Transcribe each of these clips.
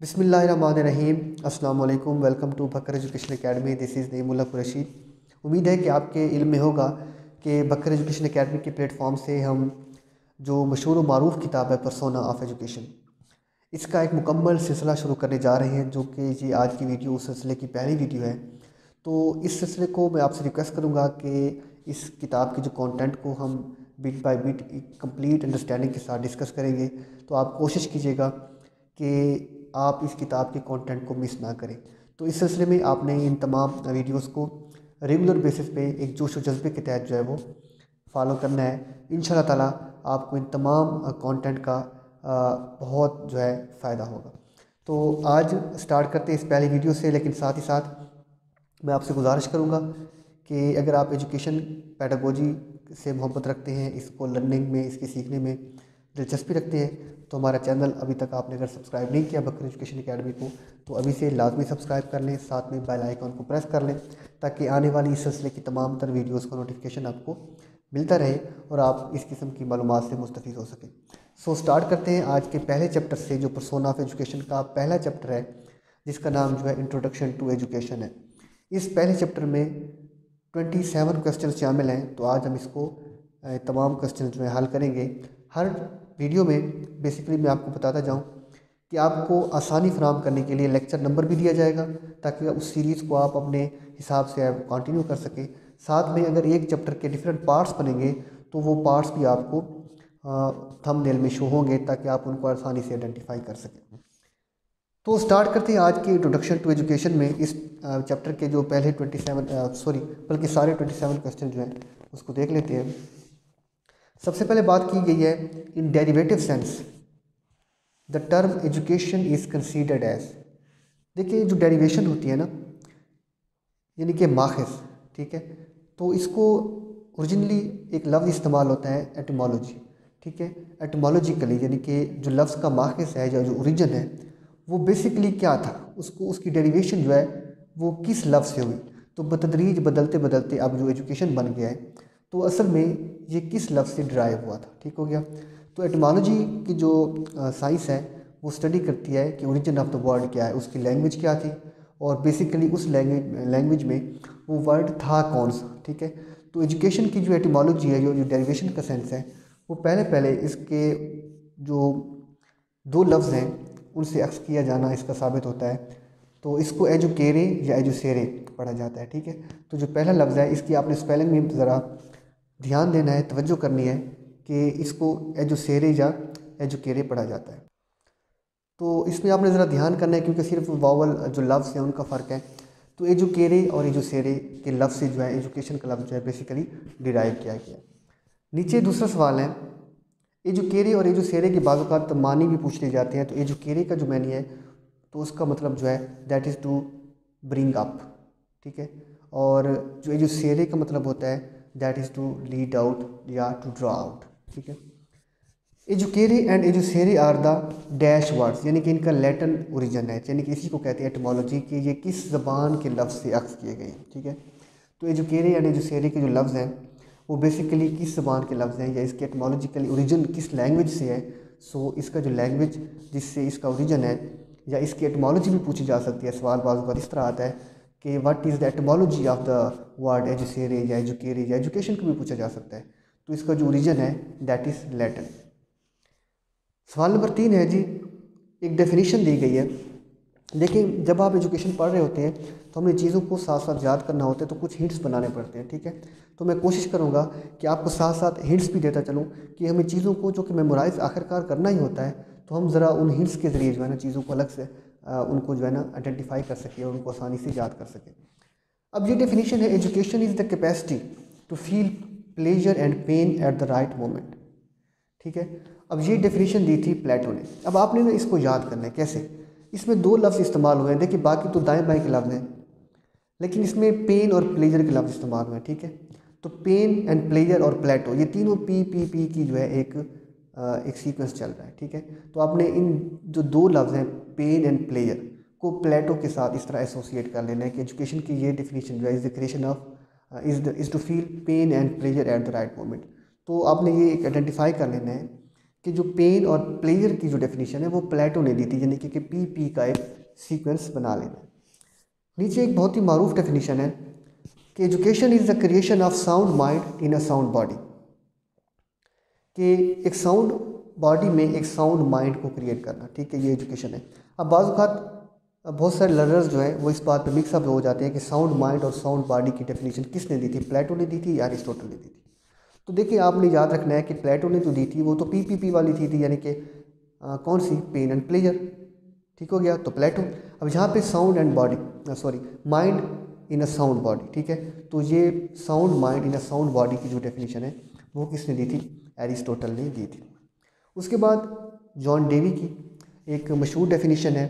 बिसमीम अल्लाम welcome to Bakar education academy this is Naimullah Qureshi उम्मीद है कि आपके इल्म में होगा कि बकर एजुकेशन अकेडमी के प्लेटफॉर्म से हम जो मशहूर व मरूफ किताब है परसोना ऑफ़ एजुकेशन इसका एक मुकम्मल सिलसिला शुरू करने जा रहे हैं, जो कि ये आज की वीडियो, उस सिलसिले की पहली वीडियो है। तो इस सिलसिले को मैं आपसे रिक्वेस्ट करूँगा कि इस किताब के जो कॉन्टेंट को हम bit by bit complete understanding के साथ डिस्कस करेंगे। तो आप कोशिश कीजिएगा कि आप इस किताब के कंटेंट को मिस ना करें। तो इस सिलसिले में आपने इन तमाम वीडियोस को रेगुलर बेसिस पे एक जोश व जज्बे के तहत जो है वो फॉलो करना है। इन ताला आपको इन तमाम कंटेंट का बहुत जो है फ़ायदा होगा। तो आज स्टार्ट करते हैं इस पहली वीडियो से, लेकिन साथ ही साथ मैं आपसे गुजारिश करूँगा कि अगर आप एजुकेशन पैडागोजी से मोहब्बत रखते हैं, इसको लर्निंग में, इसके सीखने में दिलचस्पी रखते हैं तो हमारा चैनल अभी तक आपने अगर सब्सक्राइब नहीं किया बकर एजुकेशन अकेडमी को तो अभी से लाजमी सब्सक्राइब कर लें, साथ में बेल आइकॉन को प्रेस कर लें, ताकि आने वाली इस सिलसिले की तमाम तर वीडियोज़ का नोटिफिकेशन आपको मिलता रहे और आप इस किस्म की मालूम से मुस्तफ़ हो सकें। सो स्टार्ट करते हैं आज के पहले चैप्टर से, जो परसोना ऑफ़ एजुकेशन का पहला चैप्टर है, जिसका नाम जो है इंट्रोडक्शन टू एजुकेशन है। इस पहले चैप्टर में ट्वेंटी सेवन क्वेश्चन शामिल हैं तो आज हम इसको तमाम क्वेश्चन जो है, हल करेंगे। हर वीडियो में बेसिकली मैं आपको बताता जाऊँ कि आपको आसानी फ्राहम करने के लिए लेक्चर नंबर भी दिया जाएगा, ताकि उस सीरीज़ को आप अपने हिसाब से आप कंटिन्यू कर सकें। साथ में अगर एक चैप्टर के डिफरेंट पार्ट्स बनेंगे तो वो पार्ट्स भी आपको थम नेल में शो होंगे, ताकि आप उनको आसानी से आइडेंटिफाई कर सकें। तो स्टार्ट करते हैं आज के इंट्रोडक्शन टू एजुकेशन में। इस चैप्टर के जो पहले ट्वेंटी सेवन सॉरी बल्कि सारे ट्वेंटी सेवन क्वेश्चन जो हैं, उसको देख लेते हैं। सबसे पहले बात की गई है in derivative sense the term education is considered as देखिए जो डेरिवेशन होती है ना, यानी कि माखज ठीक है? तो इसको ओरिजिनली एक लफ्ज़ इस्तेमाल होता है एटमोलॉजी ठीक है? एटमोलॉजिकली यानी कि जो लफ्ज़ का माखज है या जो ओरिजिन है, वो बेसिकली क्या था? उसको, उसकी डेरिवेशन जो है, वो किस लफ्ज़ से हुई? तो बतदरीज बदलते बदलते अब जो एजुकेशन बन गया है तो असल में ये किस लफ्ज़ से ड्राइव हुआ था? ठीक हो गया? तो एटमोलॉजी की जो साइंस है, वो स्टडी करती है कि ओरिजिन ऑफ़ द वर्ड क्या है, उसकी लैंग्वेज क्या थी और बेसिकली उस लैंग्वेज लैंग्वेज में वो वर्ड था कौन सा? ठीक है? तो एजुकेशन की जो एटमोलॉजी है, जो जो डेरिवेशन का सेंस है, वो पहले पहले इसके जो दो लफ्ज़ हैं, उनसे अक्स किया जाना इसका साबित होता है। तो इसको एजुकेरे या एजुसेरे पढ़ा जाता है, ठीक है? तो जो पहला लफ्ज़ है, इसकी आपने स्पेलिंग में ज़रा ध्यान देना है, तवज्जो करनी है कि इसको एजुसेरे या एजुकेरे पढ़ा जाता है। तो इसमें आपने ज़रा ध्यान करना है क्योंकि सिर्फ़ वावल जो लफ्ज़ हैं, उनका फ़र्क है। तो एजुकेरे और एजुसेरे के लफ्ज़ से जो है, एजुकेशन का लफ्ज़ जो है बेसिकली डिराइव किया गया नीचे दूसरा सवाल है, एजुकेरे और एजुसेरे के बाज़ मानी भी पूछ लिए जाते हैं तो एजुकेरे का जो मैनी है तो उसका मतलब जो है that is to bring up ठीक है? और जो एजुसेरे का मतलब होता है that is to lead out या टू ड्रा आउट ठीक है? Educare and educere are the dash words यानी कि इनका लेटन ओरिजन है यानी कि इसी को कहते हैं एटमोलॉजी कि ये किस ज़बान के लफ्ज़ से अक्स किए गए हैं ठीक है? तो एजुकेरी एंड एजुसेरी के जो लफ्ज़ हैं वो बेसिकली किस ज़बान के लफ्ज़ हैं या इसके एटमोलॉजिकल ओरिजिन किस लैंग्वेज से है सो so, इसका जो लैंग्वेज जिससे इसका ओरिजिन है या इसकी एटमोलॉजी भी पूछी जा सकती है सवाल बाज़ इस तरह आता है कि what is the etymology of the word educere या एजुकेरे या एजुकेशन को भी पूछा जा सकता है। तो इसका जो ओरिजिन है दैट इज़ लैटिन सवाल नंबर तीन है जी, एक डेफिनेशन दी गई है। देखिए, जब आप एजुकेशन पढ़ रहे होते हैं तो हमें चीज़ों को साथ साथ याद करना होता है तो कुछ हिंट्स बनाने पड़ते हैं, ठीक है? तो मैं कोशिश करूँगा कि आपको साथ साथ हिंट्स भी देता चलूँ कि हमें चीज़ों को जो कि मेमोराइज आखिरकार करना ही होता है तो हम ज़रा उन हिंट्स के ज़रिए जो है ना, चीज़ों को अलग से उनको जो है ना आइडेंटिफाई कर सके और उनको आसानी से याद कर सके। अब ये डेफिनेशन है education is the capacity to feel pleasure and pain at the right moment ठीक है? अब ये डेफिनेशन दी थी प्लेटो ने। अब आपने ना इसको याद करना है, कैसे? इसमें दो लफ्ज़ इस्तेमाल हुए हैं। देखिए, बाकी तो दाएँ बाएँ के लफ्ज़ हैं, लेकिन इसमें पेन और प्लेजर के लफ्ज़ इस्तेमाल हुए हैं, ठीक है? तो पेन एंड प्लेजर और प्लेटो ये तीनों पी पी पी की जो है एक एक सीक्वेंस चल रहा है, ठीक है? तो आपने इन जो दो लफ्ज़ हैं पेन एंड प्लेयर को प्लेटो के साथ इस तरह एसोसिएट कर लेना है कि एजुकेशन की ये डिफिनीशन जो है is the creation of is is to feel pain and pleasure at the right moment तो आपने ये एक आइडेंटिफाई कर लेना है कि जो पेन और प्लेयर की जो डेफिनेशन है, वो प्लेटो ने दी थी, यानी कि पी पी का एक सीक्वेंस बना लेना है। नीचे एक बहुत ही मरूफ डेफिनेशन है कि education is the creation of sound mind in a sound body कि एक साउंड बॉडी में एक साउंड माइंड को क्रिएट करना ठीक है ये एजुकेशन है। अब बाज़ात बहुत सारे लर्नर्स जो है वो इस बात पर मिक्सअप हो जाते हैं कि साउंड माइंड और साउंड बॉडी की डेफिनेशन किसने दी थी प्लेटो ने दी थी या अरिस्टोटल ने दी थी? तो देखिए आपने याद रखना है कि प्लेटो ने जो दी थी वो तो पी पी पी वाली थी, थी यानी कि कौन सी? पेन एंड प्लेजर ठीक हो गया? तो प्लेटो। अब यहाँ पे sound and body sorry mind in a sound body ठीक है? तो ये sound mind in a sound body की जो डेफिनेशन है वो किसने दी थी? एरिस्टोटल ने दी थी। उसके बाद जॉन डेवी की एक मशहूर डेफिनेशन है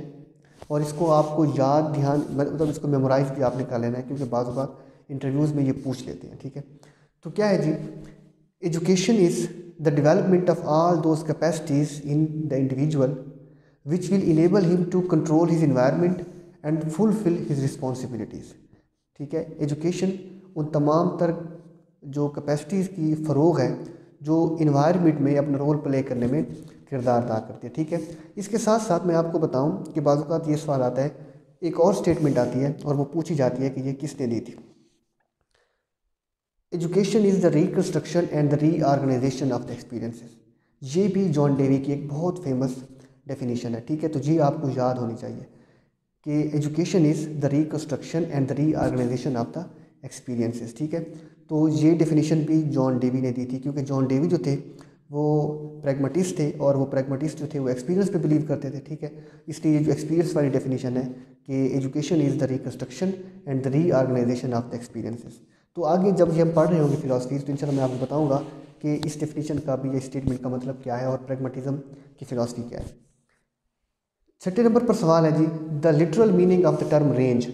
और इसको आपको याद, ध्यान मतलब इसको मेमोराइज भी आपने कर लेना है क्योंकि बाज़ बात इंटरव्यूज़ में ये पूछ लेते हैं, ठीक है? तो क्या है जी? Education is the development of all those capacities in the individual which will enable him to control his environment and fulfil his responsibilities ठीक है? एजुकेशन उन तमाम तर जो कैपेसिटीज़ की फ़रोग है जो इन्वायरमेंट में अपना रोल प्ले करने में किरदार अदा करती है, ठीक है? इसके साथ साथ मैं आपको बताऊँ कि बाज़ात ये सवाल आता है, एक और स्टेटमेंट आती है और वो पूछी जाती है कि ये किसने दी थी? Education is the reconstruction and the reorganisation of the experiences ये भी जॉन डेवी की एक बहुत फ़ेमस डेफिनेशन है, ठीक है? तो जी, आपको याद होनी चाहिए कि education is the reconstruction and the reorganisation of the experiences ठीक है? तो ये डेफिनेशन भी जॉन डेवी ने दी थी, क्योंकि जॉन डेवी जो थे, वो प्रैग्मेटिस्ट थे और वो प्रैग्मेटिस्ट जो थे, वो एक्सपीरियंस पे बिलीव करते थे, ठीक है? इसलिए जो एक्सपीरियंस वाली डेफिनेशन है कि education is the reconstruction and the reorganisation of the experiences तो आगे जब ये हम पढ़ रहे होंगे फिलोसफीज तो इंशाल्लाह मैं आपको बताऊँगा कि इस डेफिनेशन का भी ये स्टेटमेंट का मतलब क्या है और प्रैग्मेटिज्म की फ़िलासफ़ी क्या है। छठे नंबर पर सवाल है जी the literal meaning of the term range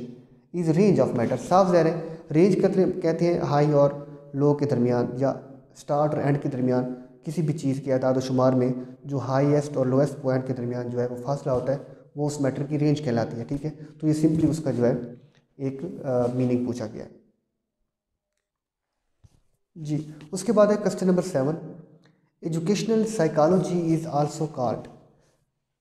is range of matter साफ़ ज़ाहिर है रेंज कहते कहते हैं हाई और लो के दरमियान या स्टार्ट और एंड के दरमियान किसी भी चीज़ के अदाद शुमार में जो हाईएस्ट और लोएस्ट पॉइंट के दरमियान जो है वो फासला होता है, वो उस मैटर की रेंज कहलाती है, ठीक है? तो ये सिंपली उसका जो है एक मीनिंग पूछा गया जी, उसके बाद है question number seven educational psychology is also called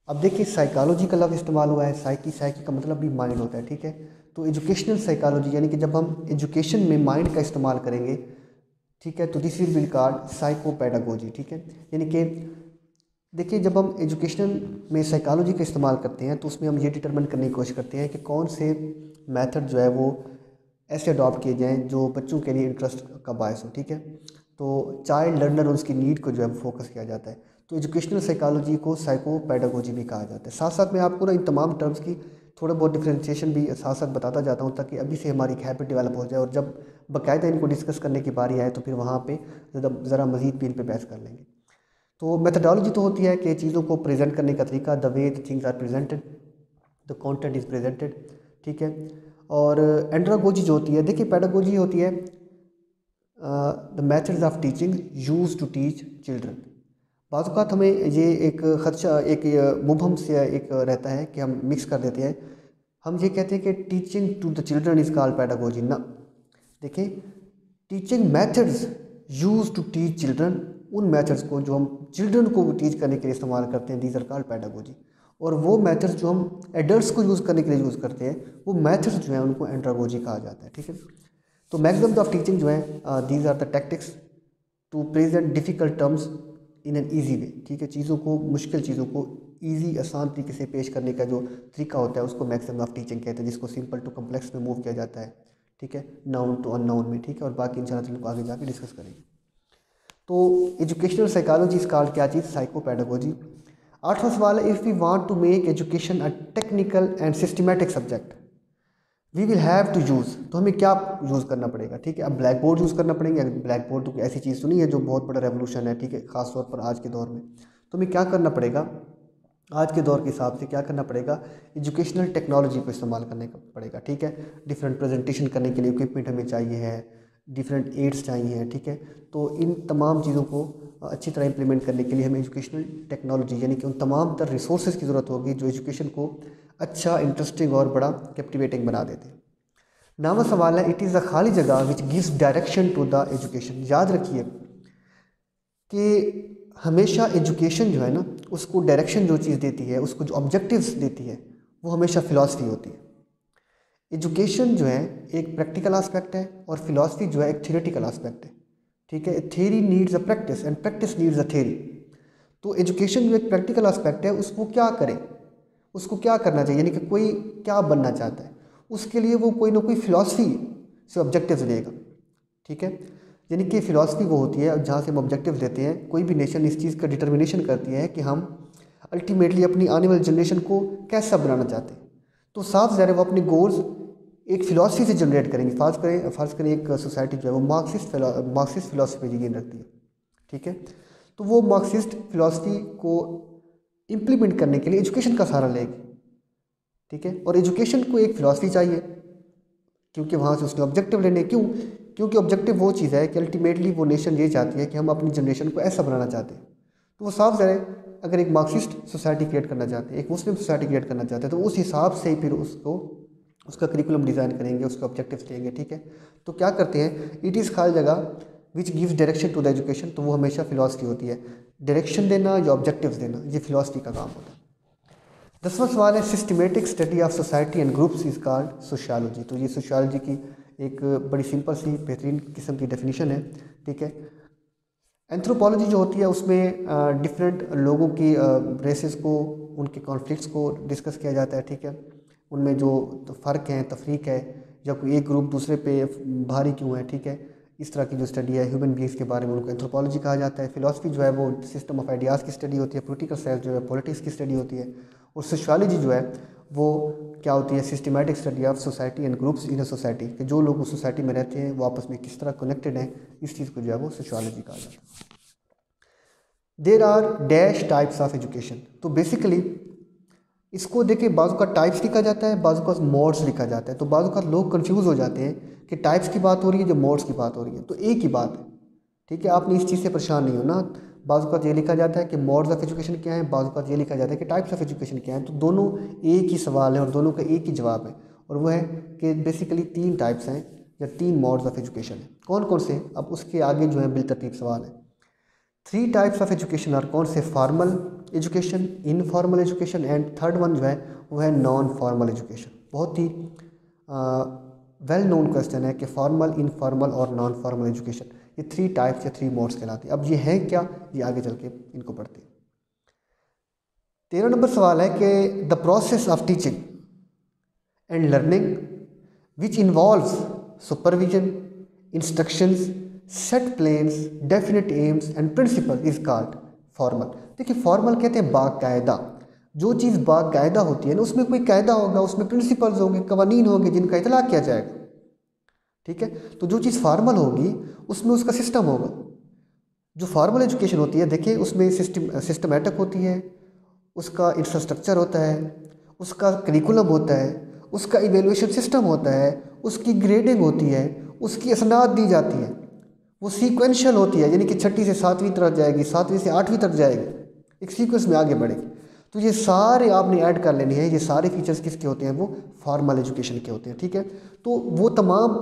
अब देखिए साइकोलॉजी का लफ्ज़ इस्तेमाल हुआ है साइकी साइकी का मतलब भी माइंड होता है, ठीक है? तो एजुकेशनल साइकोलॉजी यानी कि जब हम एजुकेशन में माइंड का इस्तेमाल करेंगे, ठीक है तो this will be called psychopedagogy ठीक है? यानी कि देखिए, जब हम एजुकेशन में साइकोलॉजी का इस्तेमाल करते हैं तो उसमें हम ये डिटरमिन करने की कोशिश करते हैं कि कौन से मेथड जो है वो ऐसे अडॉप्ट किए जाएँ जो बच्चों के लिए इंटरेस्ट का बायस हो, ठीक है? तो चाइल्ड लर्नर और उसकी नीड को जो है फोकस किया जाता है। तो एजुकेशनल साइकोलॉजी को साइकोपैडागोजी भी कहा जाता है। साथ साथ मैं आपको ना इन तमाम टर्म्स की थोड़ा बहुत डिफ्रेंशिएशन भी साथ साथ बताता जाता हूँ ताकि अभी से हमारी हैबिट डेवलप हो जाए और जब बाकायदा इनको डिस्कस करने की बारी आए तो फिर वहाँ पे ज़रा मज़ीद भी इन पर बहस कर लेंगे। तो मेथडोलॉजी तो होती है कि चीज़ों को प्रेजेंट करने का तरीका the way the things are presented the content is presented ठीक है? और एंड्रागोजी जो होती है, देखिए पैडागोजी होती है the methods of teaching use to teach children बाज़ात हमें ये एक खदशा, एक मुबहम से एक रहता है कि हम मिक्स कर देते हैं। हम ये कहते हैं कि teaching to the children is call pedagogy ना, देखें teaching methods use to teach children उन मेथड्स को जो हम चिल्ड्रन को टीच करने के लिए इस्तेमाल करते हैं दीज आर कॉल पैडागोजी और वो मेथड्स जो हम एडल्ट्स को यूज़ करने के लिए यूज़ करते हैं, वो मेथड्स जो हैं उनको एंड्रागोजी कहा जाता है, ठीक है? तो मैक्सिमम ऑफ़ टीचिंग जो है these are the tactics to present difficult terms in an easy way ठीक है? चीज़ों को, मुश्किल चीज़ों को ईजी आसान तरीके से पेश करने का जो तरीका होता है, उसको मैक्सिमम ऑफ़ टीचिंग कहते हैं, जिसको सिंपल टू कम्प्लेक्स में मूव किया जाता है, ठीक है? नाउन टू अननाउन में, ठीक है? और बाकी इन को आगे जाके डिस्कस करेंगे। तो एजुकेशनल साइकोलॉजी इस कार्ड क्या चीज़? साइकोपैडागोजी आठवां सवाल है if we want to make education a technical and systematic subject we will have to use तो हमें क्या यूज़ करना पड़ेगा? ठीक है, अब ब्लैक बोर्ड यूज़ करना पड़ेगा। ब्लैक बोर्ड तो ऐसी चीज़ तो नहीं है जो बहुत बड़ा रेवोल्यूशन है, ठीक है ख़ास तौर पर आज के दौर में। तो हमें क्या करना पड़ेगा? आज के दौर के हिसाब से क्या करना पड़ेगा? एजुकेशनल टेक्नोलॉजी को इस्तेमाल करने का पड़ेगा, ठीक है? डिफरेंट प्रेजेंटेशन करने के लिए इक्विपमेंट हमें चाहिए है डिफरेंट एड्स चाहिए हैं, ठीक है? तो इन तमाम चीज़ों को अच्छी तरह इम्प्लीमेंट करने के लिए हमें एजुकेशनल टेक्नोलॉजी यानी कि उन तमाम तर रिसोर्स की ज़रूरत होगी जो एजुकेशन को अच्छा इंटरेस्टिंग और बड़ा कैप्टिवेटिंग बना देते। हैं नामा सवाल है इट इज़ अ खाली जगह which gives direction to the education याद रखिए कि हमेशा एजुकेशन जो है ना, उसको डायरेक्शन जो चीज़ देती है, उसको जो ऑब्जेक्टिव्स देती है, वो हमेशा फ़िलासफ़ी होती है। एजुकेशन जो है, एक प्रैक्टिकल आस्पेक्ट है और फिलासफी जो है, एक थियोरेटिकल आस्पेक्ट है। ठीक है? Theory needs a practice and practice needs a theory तो एजुकेशन जो एक प्रैक्टिकल आस्पेक्ट है, उसको क्या करे? उसको क्या करना चाहिए? यानी कि कोई क्या बनना चाहता है? उसके लिए वो कोई ना कोई फ़िलासफ़ी से ऑब्जेक्टिव लेगा। ठीक है? यानी कि फ़िलासफ़ी वो होती है जहाँ से हम ऑब्जेक्टिव लेते हैं। कोई भी नेशन इस चीज़ का डिटर्मिनेशन करती है कि हम अल्टीमेटली अपनी आने वाली जनरेशन को कैसा बनाना चाहते हैं। तो साफ़ ज़ाहिर वो अपने गोल्स एक फ़िलासफ़ी से जनरेट करेंगे। फ़र्ज़ करें फ़र्ज़ करें एक सोसाइटी जो है वो मार्क्सिस्ट मार्क्सिस्ट फ़िलासफ़ी यकीन रखती है। ठीक है? तो वो मार्क्सिस्ट फ़िलासफ़ी को इम्प्लीमेंट करने के लिए एजुकेशन का सहारा लेगी ठीक है? और एजुकेशन को एक फ़िलासफ़ी चाहिए, क्योंकि वहाँ से उसने ऑब्जेक्टिव लेने, क्यों? क्योंकि ऑब्जेक्टिव वो चीज़ है कि अल्टीमेटली वो नेशन ये चाहती है कि हम अपनी जनरेशन को ऐसा बनाना चाहते हैं। तो वो साफ़ ज़रा अगर एक मार्क्सिस्ट सोसाइटी क्रिएट करना चाहते हैं, एक मुस्लिम सोसाइटी क्रिएट करना चाहते हैं तो उस हिसाब से ही फिर उसको, उसका करिकुलम डिज़ाइन करेंगे, उसके ऑब्जेक्टिव लेंगे, ठीक है? तो क्या करते हैं? इट इज़ खाल जगह which gives direction to the education तो वो हमेशा फिलासफी होती है। डायरेक्शन देना या ऑब्जेक्टिव देना, ये फिलासफी का काम होता है। दसवां सवाल है systematic study of society and groups is called sociology तो ये सोशियोलॉजी की एक बड़ी सिंपल सी, बेहतरीन किस्म की डेफिनेशन है, ठीक है? एंथ्रोपोलॉजी जो होती है, उसमें डिफरेंट लोगों की रेसेस को, उनके कॉन्फ्लिक्ट्स को डिस्कस किया जाता है, ठीक है? उनमें जो तो फ़र्क है, तफरीक है, या कोई एक ग्रुप दूसरे पे भारी क्यों है, ठीक है? इस तरह की जो स्टडी है ह्यूमन बींग्स के बारे में उनको एंथ्रोपोलॉजी कहा जाता है। फिलोसफी जो है वो सिस्टम ऑफ़ आइडियाज़ की स्टडी होती है पोलिटिकल साइंस जो है पॉलिटिक्स की स्टडी होती है। और सोशोलॉजी जो है, वो क्या होती है systematic study of society and groups in a society कि जो लोग उस सोसाइटी में रहते हैं, वो आपस में किस तरह कनेक्टेड हैं, इस चीज़ को जो है वो सोशोलॉजी कहा जाता है। There are dash types of education तो बेसिकली इसको देखिए, बाजू का टाइप्स लिखा जाता है, बाजू का मोड्स लिखा जाता है। तो बाजू का लोग कन्फ्यूज़ हो जाते हैं कि टाइप्स की बात हो रही है, जो मोड्स की बात हो रही है। तो एक ही बात है, ठीक है? आपने इस चीज़ से परेशान नहीं होना। बाजू का ये लिखा जाता है कि मोड्स ऑफ़ एजुकेशन क्या है? बाजू का ये लिखा जाता है कि टाइप्स ऑफ़ एजुकेशन क्या है? तो दोनों एक ही सवाल है और दोनों का एक ही जवाब है। और वह है कि बेसिकली तीन टाइप्स हैं या तीन मोड्स ऑफ़ एजुकेशन है। कौन कौन से? अब उसके आगे जो है बिलतरतीब सवाल है। Three types of education are कौन से? Formal education informal education and third one जो है, वो है नॉन फॉर्मल एजुकेशन बहुत ही वेल नोन क्वेश्चन है कि फॉर्मल इनफॉर्मल और नॉन फॉर्मल एजुकेशन ये थ्री टाइप्स या थ्री मोड्स कहलाते हैं। अब ये हैं क्या? ये आगे चल के इनको पढ़ते हैं। तेरह नंबर सवाल है कि the process of teaching and learning which involve supervision instructions set plans definite aims and principle is called formal देखिए फॉर्मल कहते हैं बाकायदा। जो चीज़ बाकायदा होती है ना, उसमें कोई कायदा होगा, उसमें प्रिंसिपल्स होंगे, कवानीन होंगे जिनका इतला किया जाएगा। ठीक है? तो जो चीज़ फार्मल होगी, उसमें उसका सिस्टम होगा। जो फार्मल एजुकेशन होती है, देखिए उसमें सिस्टम सिस्टमेटिक होती है, उसका इंफ्रास्ट्रक्चर होता है, उसका करिकुलम होता है, उसका इवेलुएशन सिस्टम होता है, उसकी ग्रेडिंग होती है, उसकी असनाद दी जाती है। वो सीक्वेंशियल होती है, यानी कि छठी से सातवीं तरफ़ जाएगी, सातवीं से आठवीं तक जाएगी। एक सीक्वेंस में आगे बढ़ेगी। तो ये सारे आपने ऐड कर लेने हैं, ये सारे फीचर्स किसके होते हैं? वो फॉर्मल एजुकेशन के होते हैं, ठीक है? तो वो तमाम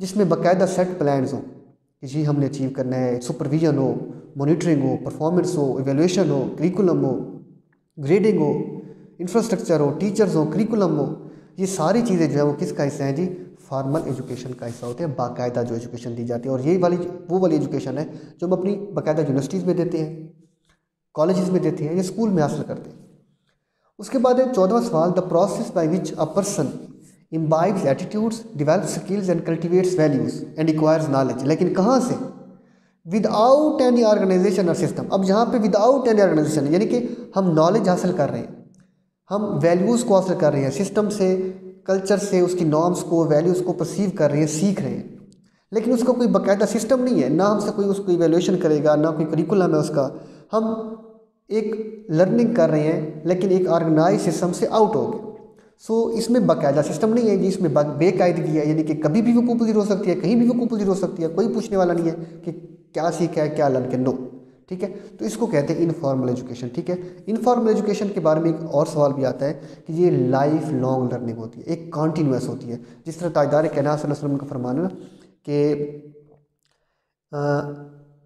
जिसमें बाकायदा सेट प्लान्स हों, कि जी हमने अचीव करना है सुपरविजन हो मॉनिटरिंग हो परफॉर्मेंस हो एवेलुएशन हो करिकुलम हो ग्रेडिंग हो इंफ्रास्ट्रक्चर हो टीचर्स हो करिकुलम हो, ये सारी चीज़ें जो है वो किसका हिस्सा है जी? फॉर्मल एजुकेशन का हिस्सा होते हैं, बाकायदा जो एजुकेशन दी जाती है। और यही वाली, वो वाली एजुकेशन है जो हम अपनी बाकायदा यूनिवर्सिटीज़ में देते हैं कॉलेज में देते हैं या स्कूल में हासिल करते हैं। उसके बाद है चौदहवा सवाल the process by which a person imbibes attitudes develop skills and cultivates values and requires knowledge लेकिन कहाँ से? विदाउट एनी ऑर्गेनाइजेशन और सिस्टम अब यहाँ पे विदाउट एनी ऑर्गेनाइजेशन यानी कि हम नॉलेज हासिल कर रहे हैं, हम वैल्यूज़ को हासिल कर रहे हैं सिस्टम से कल्चर से उसकी नॉर्म्स को वैल्यूज़ को परसीव कर रहे हैं सीख रहे हैं। लेकिन उसका कोई बाकायदा सिस्टम नहीं है। ना हमसे कोई उसको इवेल्यूशन करेगा ना कोई करिकुलम है उसका। हम एक लर्निंग कर रहे हैं लेकिन एक ऑर्गेनाइज सिस्टम से आउट हो गए। सो so, इसमें बाकायदा सिस्टम नहीं है जी इसमें बेकायदगी है। यानी कि कभी भी वो हो सकती है कहीं भी वो कूपजीर हो सकती है कोई पूछने वाला नहीं है कि क्या सीखा है क्या लर्न के नो ठीक है? तो इसको कहते हैं इनफॉर्मल एजुकेशन ठीक है? इनफॉर्मल एजुकेशन के बारे में एक और सवाल भी आता है कि ये लाइफ लॉन्ग लर्निंग होती है, एक कॉन्टीन्यूस होती है। जिस तरह ताजदार कहना वसल्लम का फरमान कि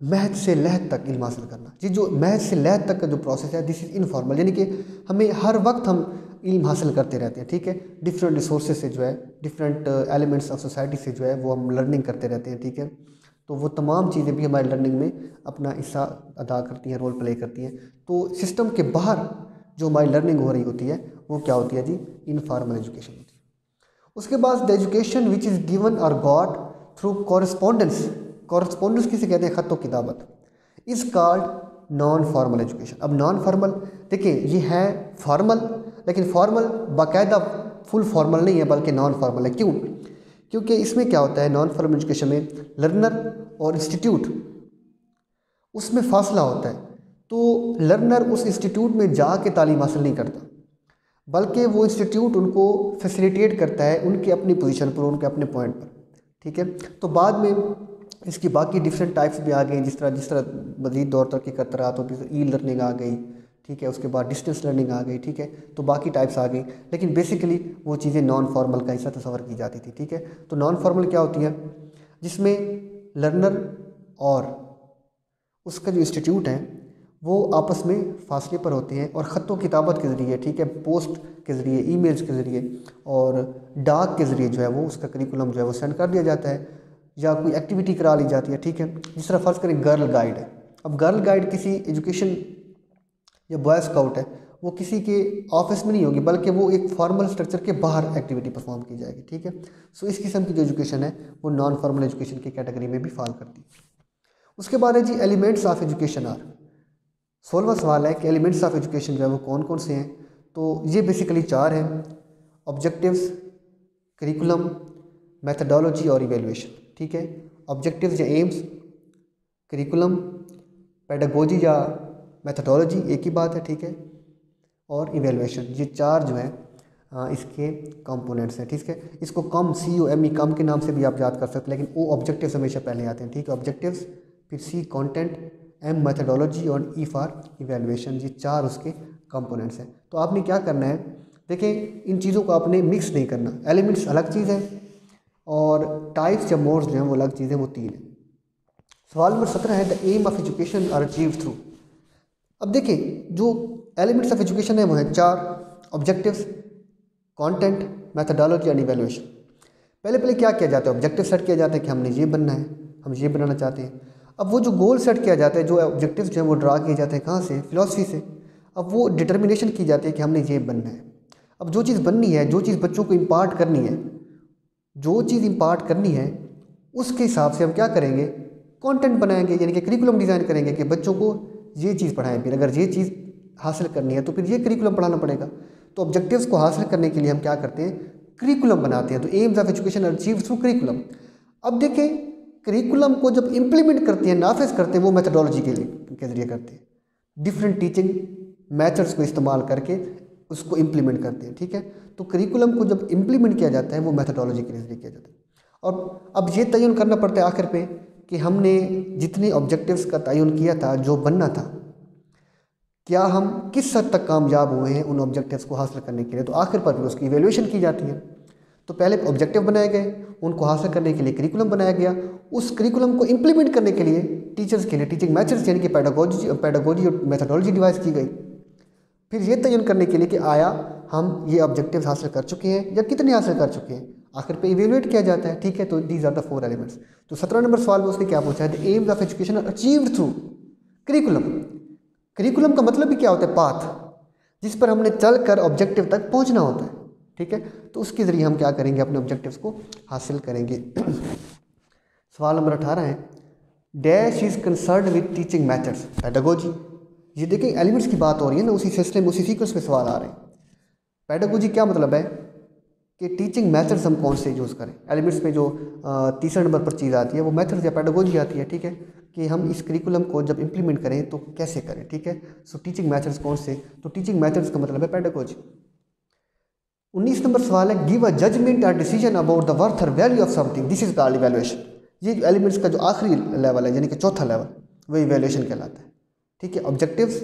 महज से लहद तक इल्म हासिल करना। जी जो महज से लहद तक का जो प्रोसेस है दिस इज़ इनफॉर्मल यानी कि हमें हर वक्त हम इल्म हासिल करते रहते हैं, ठीक है? डिफरेंट रिसोर्सेज से जो है डिफरेंट एलिमेंट्स ऑफ़ सोसाइटी से जो है, वो हम लर्निंग करते रहते हैं, ठीक है? तो वो तमाम चीज़ें भी हमारी लर्निंग में अपना हिस्सा अदा करती हैं रोल प्ले करती हैं। तो सिस्टम के बाहर जो हमारी लर्निंग हो रही होती है, वो क्या होती है जी? इनफॉर्मल एजुकेशन होती है। उसके बाद the education which is given और गॉड थ्रू कॉरस्पॉन्डेंस कॉरस्पॉन्डेंस किसे कहते हैं? ख़त किताबत is called non formal education अब नॉन फॉर्मल देखिए, ये है फॉर्मल लेकिन फॉर्मल बाकायदा फुल फॉर्मल नहीं है, बल्कि नॉन फॉर्मल है। क्यों? क्योंकि इसमें क्या होता है? नॉन फॉर्मल एजुकेशन में लर्नर और इंस्टीट्यूट उसमें फासला होता है। तो लर्नर उस इंस्टीट्यूट में जा के तालीम हासिल नहीं करता, बल्कि वो इंस्टीट्यूट उनको फैसिलिटेट करता है उनके अपनी पोजीशन पर, उनके अपने पॉइंट पर, ठीक है? तो बाद में इसकी बाकी डिफरेंट टाइप्स भी आ गई, जिस तरह जिस तरह मजीद दौर तरक्की करता रहा तो ई लर्निंग आ गई, ठीक है? उसके बाद डिस्टेंस लर्निंग आ गई, ठीक है? तो बाकी टाइप्स आ गई, लेकिन बेसिकली वो चीज़ें नॉन फॉर्मल का हिस्सा तस्वर की जाती थी, ठीक है? तो नॉन फॉर्मल क्या होती है? जिसमें लर्नर और उसका जो इंस्टीट्यूट है, वो आपस में फासले पर होते हैं और ख़तों किताबत के ज़रिए, ठीक है, पोस्ट के ज़रिए, ईमेल्स के ज़रिए और डाक के ज़रिए जो है वो उसका करिकुलम जो है वो सेंड कर दिया जाता है या कोई एक्टिविटी करा ली जाती है, ठीक है। जिस तरह फ़र्ज़ करें, गर्ल गाइड है। अब गर्ल गाइड किसी एजुकेशन या बॉय स्काउट है वो किसी के ऑफ़िस में नहीं होगी, बल्कि वो एक फॉर्मल स्ट्रक्चर के बाहर एक्टिविटी परफॉर्म की जाएगी, ठीक है? सो इस किस्म की जो एजुकेशन है, वो नॉन फॉर्मल एजुकेशन की कैटेगरी में भी फॉल करती है। उसके बाद है जी एलिमेंट्स ऑफ़ एजुकेशन आर सोलवा सवाल है कि एलिमेंट्स ऑफ़ एजुकेशन जो है, वो कौन कौन से हैं? तो ये बेसिकली चार हैं। ऑब्जेक्टिव्स करिकुलम मैथडोलॉजी और इवेलुएशन ठीक है? ऑब्जेक्टिव्स या एम्स करिकुलम पेडागोजी या मैथडोलॉजी एक ही बात है, ठीक है? और इवेलुएशन ये चार जो है इसके कंपोनेंट्स हैं, ठीक है? इसको कम सी ओ एम ई कम के नाम से भी आप याद कर सकते हैं, लेकिन वो ऑब्जेक्टिव्स हमेशा पहले आते हैं, ठीक है? ऑब्जेक्टिव्स फिर सी कंटेंट एम मैथडोलॉजी और ई फॉर इवेलुएशन ये चार उसके कंपोनेंट्स हैं। तो आपने क्या करना है? देखें इन चीज़ों को आपने मिक्स नहीं करना। एलिमेंट्स अलग चीज़ है और टाइप्स या मोड्स जो हैं, वो अलग चीज़ें वो तीन हैं। सवाल नंबर सत्रह है the aim of education are achieve through अब देखें जो एलिमेंट्स ऑफ़ एजुकेशन है वो है चार objectives content methodology and evaluation पहले पहले क्या किया जाता है? ऑब्जेक्टिव सेट किया जाता है कि हमने ये बनना है, हम ये बनाना चाहते हैं। अब वो जो गोल सेट किया जाता है, जो ऑब्जेक्टिव जो है वो ड्रा किए जाते हैं कहाँ से? फिलोसफी से। अब वो डिटर्मिनेशन की जाती है कि हमने ये बनना है। अब जो चीज़ बननी है, जो चीज़ बच्चों को इम्पार्ट करनी है, जो चीज़ इम्पार्ट करनी है, उसके हिसाब से हम क्या करेंगे? कंटेंट बनाएँगे, यानी कि करिकुलम डिज़ाइन करेंगे कि बच्चों को ये चीज़ पढ़ाएँ। फिर अगर ये चीज़ हासिल करनी है तो फिर ये करिकुलम पढ़ाना पड़ेगा। तो ऑब्जेक्टिव्स को हासिल करने के लिए हम क्या करते हैं? करिकुलम बनाते हैं। तो aims of education achieve through curriculum अब देखें करिकुलम को जब इम्प्लीमेंट करते हैं, नाफिज करते हैं, वो मैथडोलॉजी के लिए, के ज़रिए करते हैं। डिफरेंट टीचिंग मैथड्स को इस्तेमाल करके उसको इम्प्लीमेंट करते हैं, ठीक है? तो करिकुलम को जब इम्प्लीमेंट किया जाता है, वो मैथडोलॉजी के ज़रिए किया जाता है। और अब ये तयन करना पड़ता है आखिर पे कि हमने जितने ऑब्जेक्टिव्स का तयन किया था, जो बनना था क्या हम किस हद तक कामयाब हुए हैं उन ऑब्जेक्टिव्स को हासिल करने के लिए? तो आखिर पर फिर उसकी इवेल्यूशन की जाती है। तो पहले ऑब्जेक्टिव बनाए गए, उनको हासिल करने के लिए करिकुलम बनाया गया। उस करिकुलम को इम्प्लीमेंट करने के लिए टीचर्स के लिए टीचिंग मैथड्स यानी कि पैडागोजी पैडागोजी और मैथडोलॉजी डिवाइस की गई। फिर ये तयन करने के लिए कि आया, हम ये ऑब्जेक्टिव हासिल कर चुके हैं या कितने हासिल कर चुके हैं। आखिर पे इवेलुएट किया जाता है, ठीक है? तो these are the four elements तो सत्रह नंबर सवाल में उसने क्या पूछा है? The aims of education achieve through curriculum curriculum का मतलब भी क्या होता है? पाथ जिस पर हमने चल कर ऑब्जेक्टिव तक पहुँचना होता है, ठीक है? तो उसके ज़रिए हम क्या करेंगे? अपने ऑब्जेक्टिव्स को हासिल करेंगे। सवाल नंबर अठारह है dash is concern with teaching methods pedagogy ये देखें एलिमेंट्स की बात हो रही है ना, उसी सिस्टम उसी सीक्वेंस में सवाल आ रहे हैं। पैडागोजी क्या मतलब है? कि टीचिंग मेथड्स हम कौन से यूज़ करें? एलिमेंट्स में जो तीसरे नंबर पर चीज़ आती है, वो मेथड्स या पैडागोजी आती है, ठीक है? कि हम इस करिकुलम को जब इम्प्लीमेंट करें तो कैसे करें, ठीक है? सो टीचिंग मेथड्स कौन से? तो टीचिंग मेथड्स का मतलब है पैडागोजी उन्नीस नंबर सवाल है गिव अ जजमेंट और डिसीज़न अबाउट द वर्थ और value of something this is called evaluation ये एलिमेंट्स का जो आखिरी लेवल है, यानी कि चौथा लेवल वो इवेल्युएशन कहलाता है, ठीक है? ऑब्जेक्टिव्स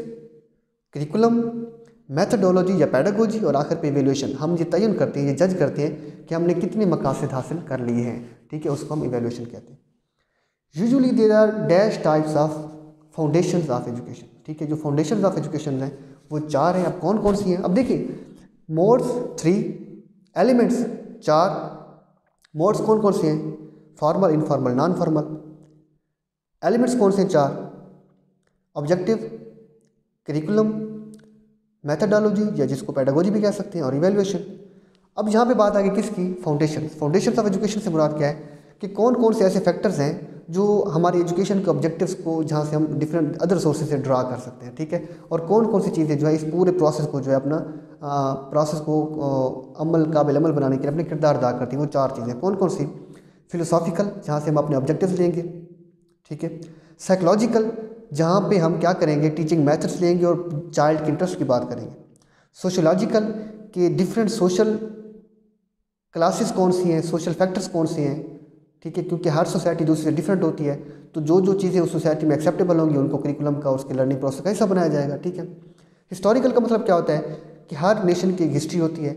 करिकुलम मैथडोलॉजी या पैडागोजी और आखिर पे इवेल्यूशन हम ये तयन करते हैं, ये जज करते हैं कि हमने कितने मकासद हासिल कर लिए हैं। ठीक है, उसको हम इवेल्यूशन कहते हैं। Usually there are dash types of foundation of education ठीक है, जो फाउंडेशन ऑफ़ एजुकेशन हैं, वो चार हैं। अब कौन कौन सी हैं? अब देखिए मोड्स थ्री एलिमेंट्स चार मोड्स कौन कौन से हैं? Formal informal non formal elements कौन से हैं चार? ऑब्जेक्टिव करिकुलम मैथडोलॉजी या जिसको पैडागोजी भी कह सकते हैं और इवेल्युएशन अब यहाँ पे बात आ गई किसकी? फाउंडेशन फाउंडेशन ऑफ़ एजुकेशन से मुराद क्या है? कि कौन कौन से ऐसे फैक्टर्स हैं जो हमारी एजुकेशन के ऑब्जेक्टिव्स को जहाँ से हम डिफरेंट अदर सोर्सेज से ड्रा कर सकते हैं, ठीक है? और कौन कौन सी चीज़ें जो है इस पूरे प्रोसेस को जो है अपना प्रोसेस को अमल, काबिल अमल बनाने के लिए अपने किरदार अदा करती हैं, वो चार चीज़ें कौन कौन सी? फिलोसॉफिकल जहाँ से हम अपने ऑब्जेक्टिव्स लेंगे, ठीक है? साइकोलॉजिकल जहाँ पे हम क्या करेंगे टीचिंग मेथड्स लेंगे और चाइल्ड के इंटरेस्ट की बात करेंगे। सोशोलॉजिकल के डिफरेंट सोशल क्लासेस कौन सी हैं सोशल फैक्टर्स कौन से हैं ठीक है क्योंकि हर सोसाइटी दूसरी से डिफरेंट होती है तो जो जो चीज़ें उस सोसाइटी में एक्सेप्टेबल होंगी उनको करिकुलम का उसके लर्निंग प्रोसेस का हिस्सा बनाया जाएगा ठीक है। हिस्टोरिकल का मतलब क्या होता है कि हर नेशन की एक हिस्ट्री होती है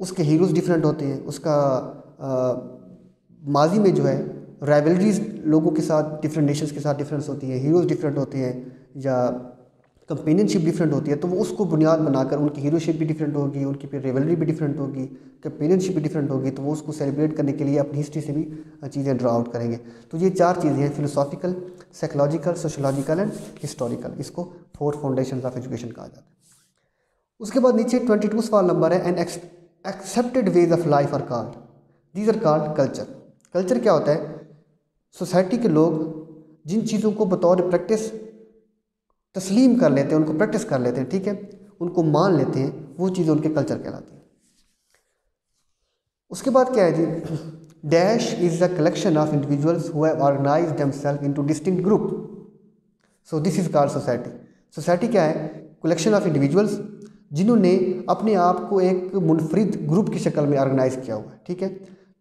उसके हीरोज़ डिफरेंट होते हैं उसका आ, माजी में जो है राइवलरीज लोगों के साथ डिफरेंट नेशंस के साथ डिफरेंस होती है हीरोज़ डिफरेंट होते हैं, या कंपेनियनशिप डिफरेंट होती है तो वो उसको बुनियाद बनाकर उनकी हीरोशिप भी डिफरेंट होगी, उनकी फिर रेवलरी भी डिफरेंट होगी कंपेनियनशिप भी डिफरेंट होगी तो वो उसको सेलिब्रेट करने के लिए अपनी हिस्ट्री से भी चीज़ें ड्रा आउट करेंगे। तो ये चार चीज़ें हैं philosophical psychological sociological and historical इसको फोर फाउंडेशन ऑफ़ एजुकेशन कहा जाता है। उसके बाद नीचे ट्वेंटी टू सवाल नंबर है and accepted ways of life are called these are called culture culture क्या होता है? सोसाइटी के लोग जिन चीज़ों को बतौर प्रैक्टिस तस्लीम कर लेते हैं, उनको प्रैक्टिस कर लेते हैं, ठीक है? उनको मान लेते हैं, वो चीज़ें उनके कल्चर कहलाती हैं। उसके बाद क्या है जी? Dash is the collection of individuals who have organise themselves into distinct group so this is called society society क्या है? कलेक्शन ऑफ़ इंडिविजुअल्स जिन्होंने अपने आप को एक मुनफरद ग्रुप की शक्ल में ऑर्गेनाइज किया हुआ है, ठीक है?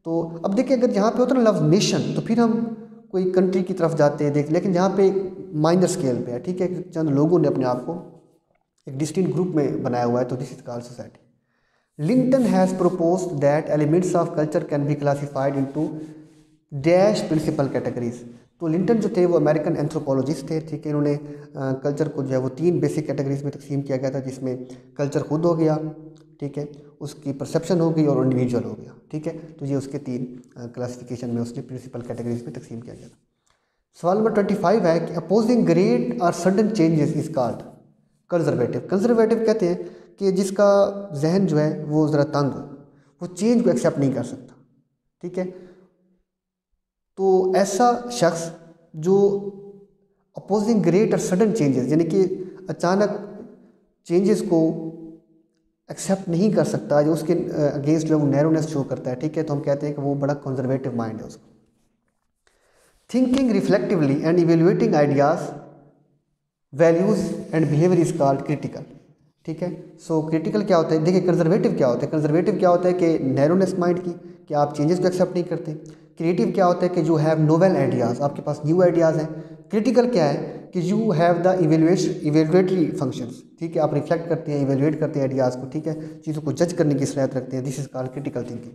तो अब देखिए, अगर यहाँ पे होता ना लव नेशन तो फिर हम कोई कंट्री की तरफ़ जाते हैं, देख, लेकिन यहाँ पे माइनर स्केल पे है, ठीक है, चंद लोगों ने अपने आप को एक डिस्टिंग ग्रुप में बनाया हुआ है तो this is called society Linton has propose that elements of culture can be classified into dash principal categories तो लिंटन जो थे, वो अमेरिकन एंथ्रोपोलॉजिस्ट थे, ठीक है, इन्होंने कल्चर को जो है, वो तीन बेसिक कैटेगरीज में तकसीम किया गया था, जिसमें कल्चर खुद हो गया ठीक है? उसकी परसेप्शन हो गई और इंडिविजुअल हो गया, ठीक है? तो ये उसके तीन क्लासिफिकेशन में उसने प्रिंसिपल कैटेगरीज में तकसीम किया गया था। सवाल नंबर ट्वेंटी फाइव है कि opposing great or sudden changes is called conservative conservative कहते हैं कि जिसका जहन जो है, वो ज़रा तंग हो, वो चेंज को एक्सेप्ट नहीं कर सकता, ठीक है? तो ऐसा शख्स जो अपोजिंग ग्रेट और सडन चेंजेस यानी कि अचानक चेंजेस को एक्सेप्ट नहीं कर सकता, जो उसके अगेंस्ट जो है वो नैरोनेस शो करता है, ठीक है? तो हम कहते हैं कि वो बड़ा कंजर्वेटिव माइंड है उसका। Thinking reflectively and evaluating ideas values and behaviour is called critical ठीक है? सो क्रिटिकल क्या होता है? देखिए कंजर्वेटिव क्या होता है? कंजर्वेटिव क्या होता है कि नैरोनेस माइंड की, कि आप चेंजेस को एक्सेप्ट नहीं करते। क्रिएटिव क्या होता है कि यू हैव नोवेल आइडियाज़ आपके पास न्यू आइडियाज़ हैं। क्रिटिकल क्या है? कि you have the evaluation evaluatory functions ठीक है आप रिफ्लेक्ट करते हैं इवेल्युएट करते हैं आइडियाज़ को ठीक है? चीज़ों को जज करने की सलाहियत रखते हैं। This is called critical thinking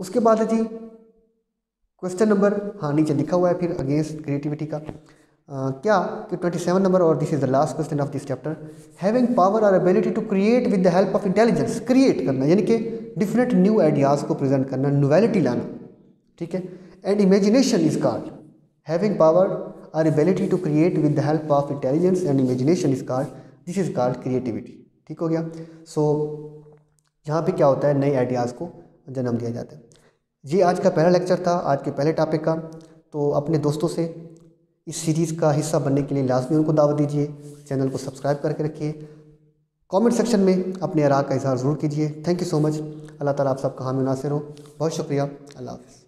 उसके बाद है जी क्वेश्चन नंबर हाँ नीचे लिखा हुआ है फिर अगेंस्ट क्रिएटिविटी का। Uh, क्या कि 27 नंबर और this is the last question of this chapter having power और ability to create with the help of intelligence create करना यानी कि डिफरेंट न्यू आइडियाज़ को प्रेजेंट करना नोवेलिटी लाना। ठीक है? And imagination is called having power और ability to create with the help of intelligence and imagination is called this is called creativity ठीक हो गया? सो so, यहाँ पे क्या होता है? नए आइडियाज़ को जन्म दिया जाता है। ये आज का पहला लेक्चर था आज के पहले टॉपिक का। तो अपने दोस्तों से इस सीरीज़ का हिस्सा बनने के लिए लाजमी उनको दावत दीजिए। चैनल को सब्सक्राइब करके रखिए। कमेंट सेक्शन में अपने आरा का इजहार ज़रूर कीजिए। थैंक यू सो मच अल्लाह ताला आप सबका हामी नासिर हो। बहुत शुक्रिया। अल्लाह हाफ़